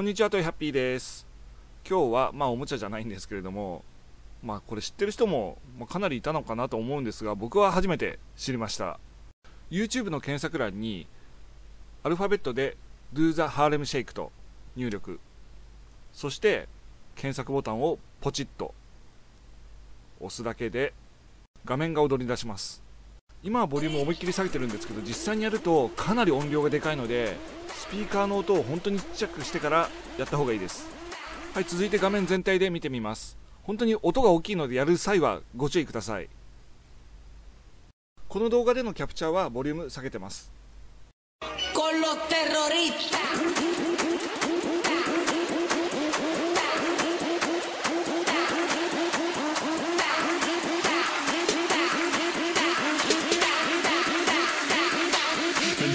こんにちは、トイハッピーです。今日は、まあ、おもちゃじゃないんですけれども、まあ、これ知ってる人も、まあ、かなりいたのかなと思うんですが、僕は初めて知りました。YouTube の検索欄に、アルファベットで Do the Harlem Shake と入力。そして、検索ボタンをポチッと押すだけで、画面が踊り出します。今はボリューム思いっきり下げてるんですけど実際にやるとかなり音量がでかいのでスピーカーの音を本当にちっちゃくしてからやった方がいいです。はい続いて画面全体で見てみます。本当に音が大きいのでやる際はご注意ください。この動画でのキャプチャーはボリューム下げてます。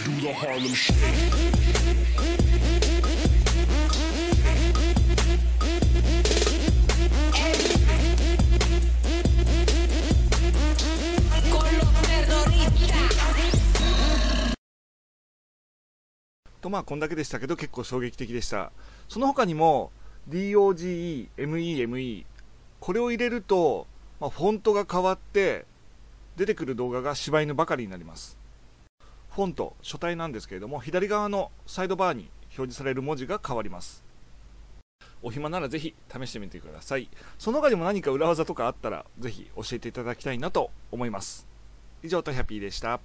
Do the Harlem Shake. とまあこんだけでしたけど結構衝撃的でしたその他にも DOGE、MEME これを入れると、まあ、フォントが変わって出てくる動画が柴犬ばかりになりますフォント書体なんですけれども左側のサイドバーに表示される文字が変わります。お暇ならぜひ試してみてください。その他にも何か裏技とかあったらぜひ教えていただきたいなと思います。以上とハッピーでした。